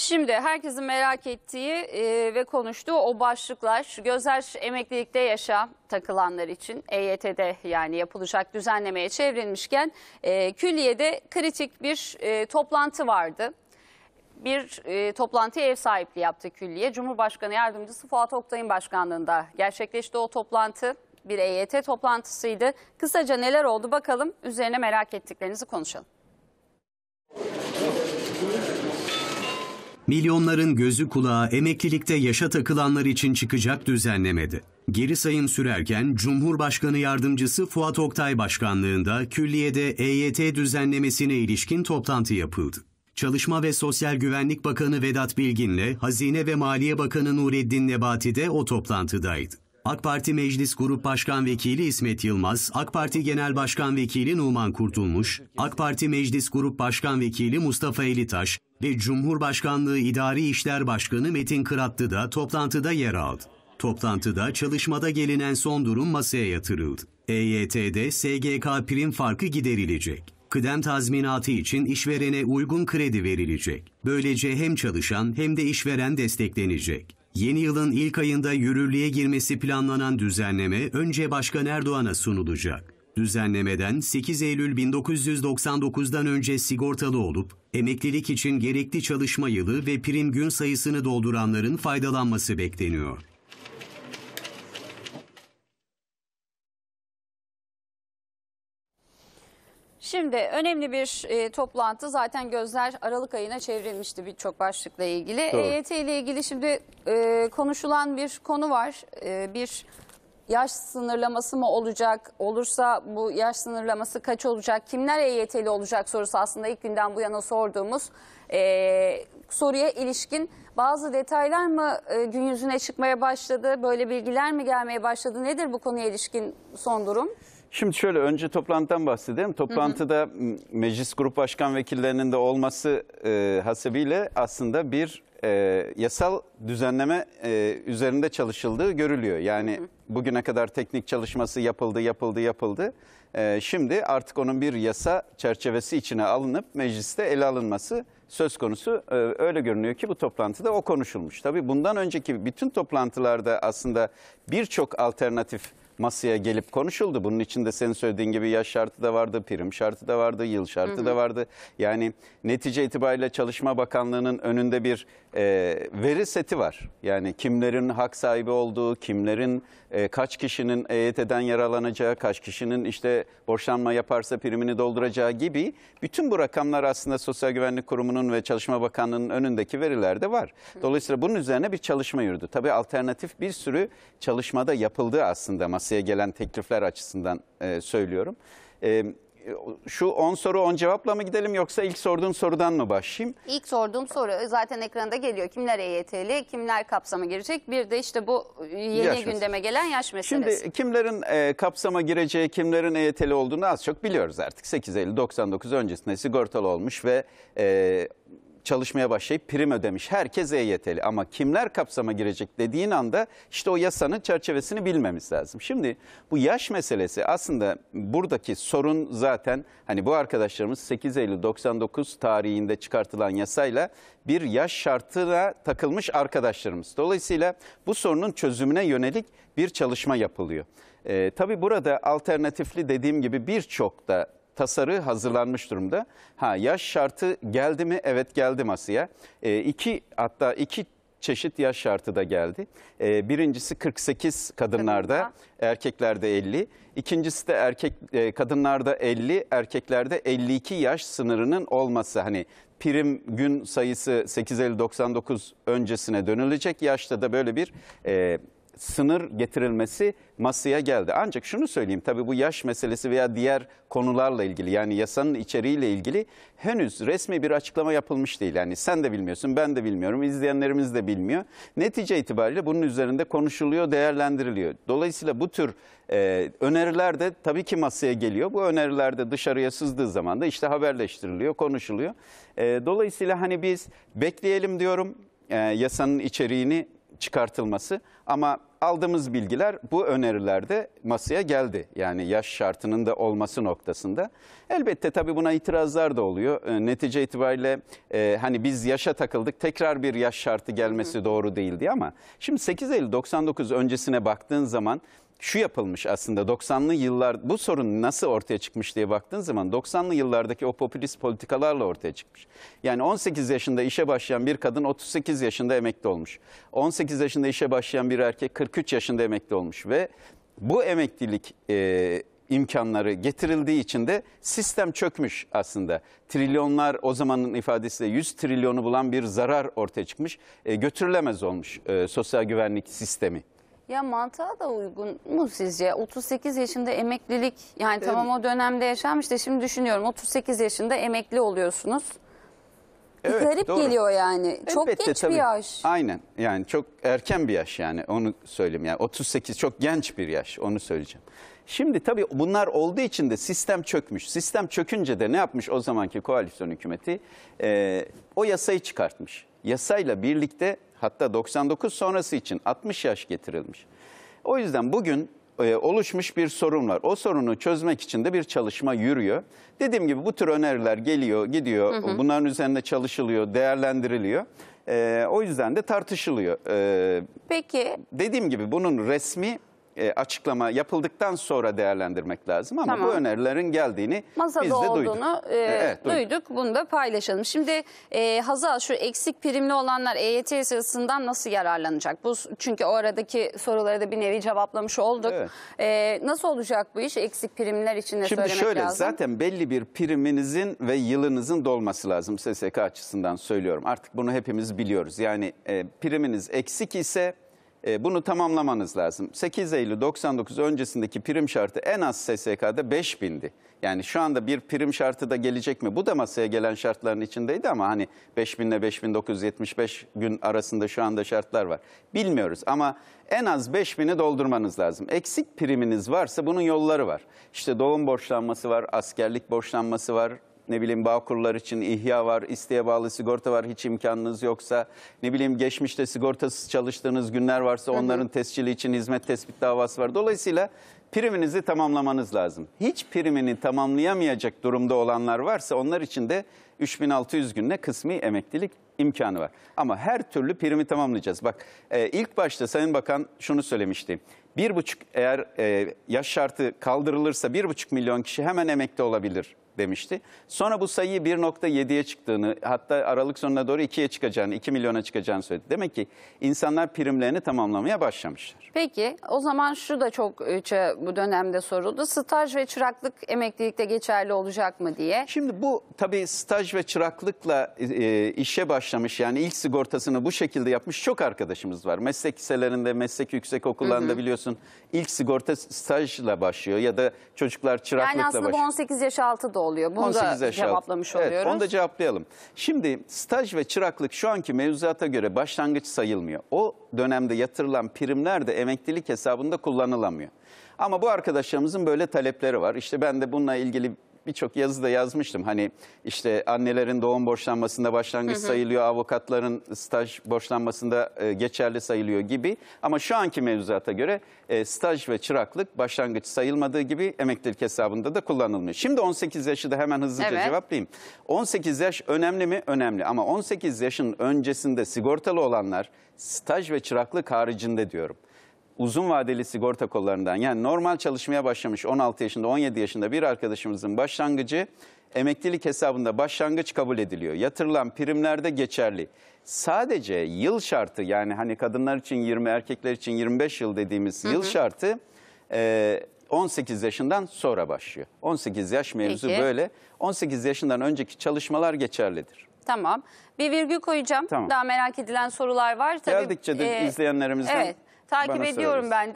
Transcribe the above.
Şimdi herkesin merak ettiği e, ve konuştuğu o başlıklar gözler emeklilikte yaşa takılanlar için EYT'de yani yapılacak düzenlemeye çevrilmişken e, külliyede kritik bir e, toplantı vardı. Bir e, toplantıya ev sahipliği yaptı külliye. Cumhurbaşkanı Yardımcısı Fuat Oktay'ın başkanlığında gerçekleşti o toplantı. Bir EYT toplantısıydı. Kısaca neler oldu bakalım üzerine merak ettiklerinizi konuşalım. Milyonların gözü kulağı emeklilikte yaşa takılanlar için çıkacak düzenlemedi. Geri sayım sürerken Cumhurbaşkanı Yardımcısı Fuat Oktay Başkanlığında külliyede EYT düzenlemesine ilişkin toplantı yapıldı. Çalışma ve Sosyal Güvenlik Bakanı Vedat Bilgin'le Hazine ve Maliye Bakanı Nureddin Nebati de o toplantıdaydı. AK Parti Meclis Grup Başkan Vekili İsmet Yılmaz, AK Parti Genel Başkan Vekili Numan Kurtulmuş, AK Parti Meclis Grup Başkan Vekili Mustafa Elitaş ve Cumhurbaşkanlığı İdari İşler Başkanı Metin Kıratlı da toplantıda yer aldı. Toplantıda çalışmada gelinen son durum masaya yatırıldı. EYT'de SGK prim farkı giderilecek. Kıdem tazminatı için işverene uygun kredi verilecek. Böylece hem çalışan hem de işveren desteklenecek. Yeni yılın ilk ayında yürürlüğe girmesi planlanan düzenleme önce Başkan Erdoğan'a sunulacak. Düzenlemeden 8 Eylül 1999'dan önce sigortalı olup emeklilik için gerekli çalışma yılı ve prim gün sayısını dolduranların faydalanması bekleniyor. Şimdi önemli bir e, toplantı zaten gözler Aralık ayına çevrilmişti birçok başlıkla ilgili. Doğru. EYT ile ilgili şimdi e, konuşulan bir konu var. E, bir yaş sınırlaması mı olacak? Olursa bu yaş sınırlaması kaç olacak? Kimler EYT'li olacak sorusu aslında ilk günden bu yana sorduğumuz e, soruya ilişkin bazı detaylar mı e, gün yüzüne çıkmaya başladı? Böyle bilgiler mi gelmeye başladı? Nedir bu konuya ilişkin son durum? Şimdi şöyle önce toplantıdan bahsedelim. Toplantıda m, meclis grup başkan vekillerinin de olması e, hasebiyle aslında bir e, yasal düzenleme e, üzerinde çalışıldığı görülüyor. Yani bugüne kadar teknik çalışması yapıldı, yapıldı, yapıldı. E, şimdi artık onun bir yasa çerçevesi içine alınıp mecliste ele alınması söz konusu. E, öyle görünüyor ki bu toplantıda o konuşulmuş. Tabii bundan önceki bütün toplantılarda aslında birçok alternatif masaya gelip konuşuldu. Bunun içinde senin söylediğin gibi yaş şartı da vardı, prim şartı da vardı, yıl şartı da vardı. Yani netice itibariyle Çalışma Bakanlığı'nın önünde bir e, veri seti var. Yani kimlerin hak sahibi olduğu, kimlerin e, kaç kişinin EYT'den yararlanacağı, kaç kişinin işte borçlanma yaparsa primini dolduracağı gibi bütün bu rakamlar aslında Sosyal Güvenlik Kurumu'nun ve Çalışma Bakanlığı'nın önündeki verilerde var. Dolayısıyla bunun üzerine bir çalışma yürüdü. Tabii alternatif bir sürü çalışmada yapıldı aslında masaya gelen teklifler açısından e, söylüyorum. E, şu 10 soru 10 cevapla mı gidelim yoksa ilk sorduğun sorudan mı başlayayım? İlk sorduğum soru zaten ekranda geliyor. Kimler EYT'li, kimler kapsama girecek? Bir de işte bu yeni Yaş gündeme gelen yaş meselesi. Şimdi kimlerin e, kapsama gireceği, kimlerin EYT'li olduğunu az çok biliyoruz artık. 8 Eylül 99 öncesinde sigortalı olmuş ve e, çalışmaya başlayıp prim ödemiş. Herkes EYT'li ama kimler kapsama girecek dediğin anda işte o yasanın çerçevesini bilmemiz lazım. Şimdi bu yaş meselesi aslında buradaki sorun zaten hani bu arkadaşlarımız 8 Eylül 99 tarihinde çıkartılan yasayla bir yaş şartına takılmış arkadaşlarımız. Dolayısıyla bu sorunun çözümüne yönelik bir çalışma yapılıyor. Ee, tabii burada alternatifli dediğim gibi birçok da tasarı hazırlanmış durumda. Ha yaş şartı geldi mi? Evet geldi masaya. E, iki hatta iki çeşit yaş şartı da geldi. E, birincisi 48 kadınlarda, Kadınlar. erkeklerde 50. İkincisi de erkek e, kadınlarda 50, erkeklerde 52 yaş sınırının olması. Hani prim gün sayısı 8 Eylül 99 öncesine dönülecek. Yaşta da böyle bir e, sınır getirilmesi masaya geldi. Ancak şunu söyleyeyim tabii bu yaş meselesi veya diğer konularla ilgili yani yasanın içeriğiyle ilgili henüz resmi bir açıklama yapılmış değil. Yani sen de bilmiyorsun ben de bilmiyorum izleyenlerimiz de bilmiyor. Netice itibariyle bunun üzerinde konuşuluyor değerlendiriliyor. Dolayısıyla bu tür e, öneriler de tabii ki masaya geliyor. Bu öneriler de dışarıya sızdığı zaman da işte haberleştiriliyor konuşuluyor. E, dolayısıyla hani biz bekleyelim diyorum e, yasanın içeriğini çıkartılması ama aldığımız bilgiler bu önerilerde masaya geldi. Yani yaş şartının da olması noktasında. Elbette tabii buna itirazlar da oluyor. E, netice itibariyle e, hani biz yaşa takıldık tekrar bir yaş şartı gelmesi doğru değil diye ama şimdi 8 Eylül 99 öncesine baktığın zaman şu yapılmış aslında 90'lı yıllar bu sorun nasıl ortaya çıkmış diye baktığın zaman 90'lı yıllardaki o popülist politikalarla ortaya çıkmış. Yani 18 yaşında işe başlayan bir kadın 38 yaşında emekli olmuş. 18 yaşında işe başlayan bir erkek 43 yaşında emekli olmuş ve bu emeklilik e, imkanları getirildiği için de sistem çökmüş aslında. Trilyonlar o zamanın ifadesiyle 100 trilyonu bulan bir zarar ortaya çıkmış. E, götürülemez olmuş e, sosyal güvenlik sistemi. Ya mantığa da uygun mu sizce? 38 yaşında emeklilik yani tamam o dönemde yaşanmış da şimdi düşünüyorum 38 yaşında emekli oluyorsunuz. Bir Evet, garip doğru. geliyor yani. Çok Elbette, genç tabii. bir yaş. Aynen yani çok erken bir yaş yani onu söyleyeyim. Yani 38 çok genç bir yaş onu söyleyeceğim. Şimdi tabii bunlar olduğu için de sistem çökmüş. Sistem çökünce de ne yapmış o zamanki koalisyon hükümeti? Ee, o yasayı çıkartmış. Yasayla birlikte hatta 99 sonrası için 60 yaş getirilmiş. O yüzden bugün e, oluşmuş bir sorun var. O sorunu çözmek için de bir çalışma yürüyor. Dediğim gibi bu tür öneriler geliyor, gidiyor. Bunların üzerinde çalışılıyor, değerlendiriliyor. E, o yüzden de tartışılıyor. E, Peki dediğim gibi bunun resmi e, açıklama yapıldıktan sonra değerlendirmek lazım ama Tamam. bu önerilerin geldiğini masada biz de duyduk. olduğunu e, Evet, duyduk. duyduk. Bunu da paylaşalım. Şimdi e, Hazal şu eksik primli olanlar EYT sırasından nasıl yararlanacak? Bu çünkü o aradaki soruları da bir nevi cevaplamış olduk. Evet. E, nasıl olacak bu iş? Eksik primler için de Şimdi söylemek şöyle lazım. zaten belli bir priminizin ve yılınızın dolması lazım SSK açısından söylüyorum. Artık bunu hepimiz biliyoruz. Yani e, priminiz eksik ise e, bunu tamamlamanız lazım. 8 Eylül 99 öncesindeki prim şartı en az SSK'da 5000'di. Yani şu anda bir prim şartı da gelecek mi? Bu da masaya gelen şartların içindeydi ama hani 5000 ile 5975 gün arasında şu anda şartlar var. Bilmiyoruz ama en az 5000'i doldurmanız lazım. Eksik priminiz varsa bunun yolları var. İşte doğum borçlanması var, askerlik borçlanması var, ne bileyim bağkurlar için ihya var, isteğe bağlı sigorta var hiç imkanınız yoksa, ne bileyim geçmişte sigortasız çalıştığınız günler varsa onların tescili için hizmet tespit davası var. Dolayısıyla priminizi tamamlamanız lazım. Hiç primini tamamlayamayacak durumda olanlar varsa onlar için de 3600 günle kısmi emeklilik imkanı var. Ama her türlü primi tamamlayacağız. Bak e, ilk başta Sayın Bakan şunu söylemişti. Bir buçuk eğer e, yaş şartı kaldırılırsa bir buçuk milyon kişi hemen emekli olabilir demişti. Sonra bu sayıyı 1.7'ye çıktığını hatta Aralık sonuna doğru 2'ye çıkacağını 2 milyona çıkacağını söyledi. Demek ki insanlar primlerini tamamlamaya başlamışlar. Peki o zaman şu da çok e, bu dönemde soruldu. Staj ve çıraklık emeklilikte geçerli olacak mı diye. Şimdi bu tabii staj ve çıraklıkla e, işe başlamış yani ilk sigortasını bu şekilde yapmış çok arkadaşımız var. Meslek liselerinde, meslek yüksek okullarında biliyorsun ilk sigorta stajla başlıyor ya da çocuklar çıraklıkla Yani aslında bu başlıyor. 18 yaş altı da oluyor. Bunu 18 da yaş altı. cevaplamış evet, oluyoruz. Onu da cevaplayalım. Şimdi staj ve çıraklık şu anki mevzuata göre başlangıç sayılmıyor. O dönemde yatırılan primler de emeklilik hesabında kullanılamıyor. Ama bu arkadaşlarımızın böyle talepleri var. İşte ben de bununla ilgili birçok yazı da yazmıştım. Hani işte annelerin doğum borçlanmasında başlangıç sayılıyor, avukatların staj borçlanmasında e, geçerli sayılıyor gibi. Ama şu anki mevzuata göre e, staj ve çıraklık başlangıç sayılmadığı gibi emeklilik hesabında da kullanılmıyor. Şimdi 18 yaşı da hemen hızlıca Evet. cevaplayayım. 18 yaş önemli mi? Önemli. Ama 18 yaşın öncesinde sigortalı olanlar staj ve çıraklık haricinde diyorum uzun vadeli sigorta kollarından yani normal çalışmaya başlamış 16 yaşında 17 yaşında bir arkadaşımızın başlangıcı emeklilik hesabında başlangıç kabul ediliyor. Yatırılan primlerde geçerli. Sadece yıl şartı yani hani kadınlar için 20 erkekler için 25 yıl dediğimiz yıl şartı e, 18 yaşından sonra başlıyor. 18 yaş mevzu Peki. böyle. 18 yaşından önceki çalışmalar geçerlidir. Tamam. Bir virgül koyacağım. Tamam. Daha merak edilen sorular var. Tabii, Geldikçe de e, izleyenlerimizden Evet. Takip ediyorum ben de.